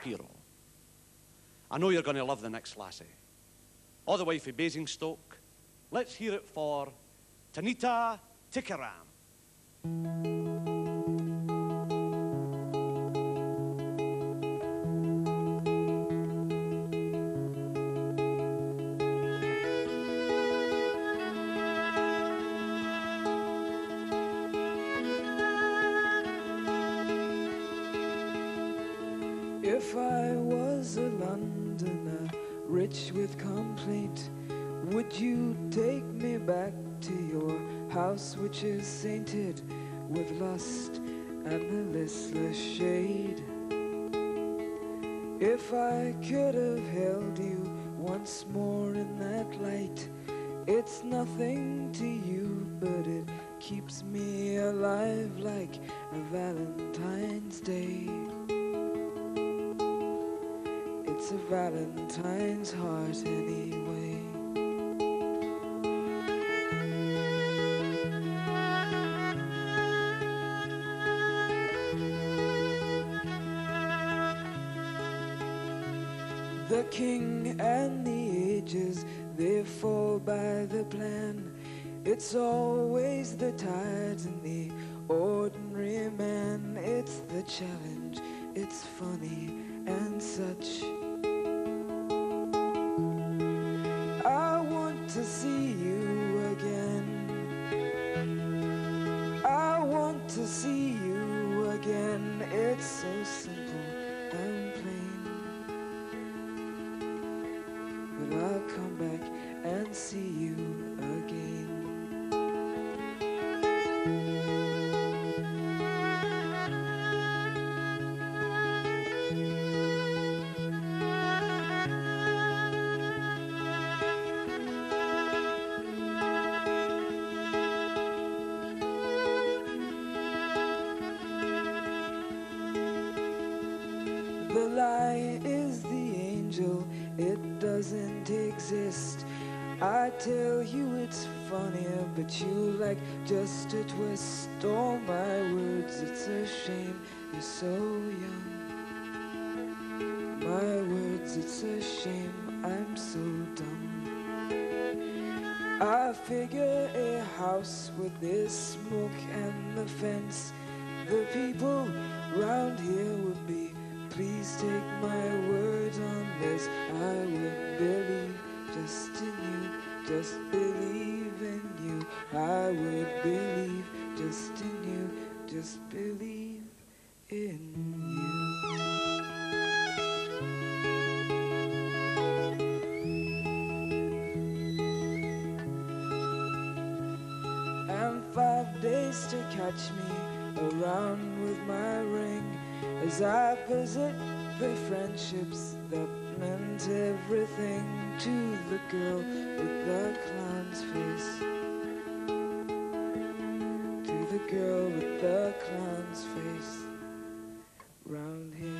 Shapiro. I know you're going to love the next lassie. All the way from Basingstoke, let's hear it for Tanita Tikaram. If I was a Londoner, rich with complaint, would you take me back to your house which is sainted with lust and the listless shade? If I could have held you once more in that light, it's nothing to you, but it keeps me alive like a Valentine's Day. A Valentine's heart anyway. The king and the ages, they fall by the plan. It's always the tides and the ordinary man. It's the challenge, it's funny and such. To see you again. I want to see you again. It's so simple and plain. But I'll come back and see The lie is the angel, it doesn't exist. I tell you it's funnier, but you like just a twist. All my words, it's a shame you're so young. My words, it's a shame I'm so dumb. I figure a house with this smoke and the fence. The people round here would be. Please take my word on this. I would believe just in you, just believe in you. I would believe just in you, just believe in you. and five days to catch me around with my ring as I visit the friendships that meant everything to the girl with the clown's face. To the girl with the clown's face. Round here.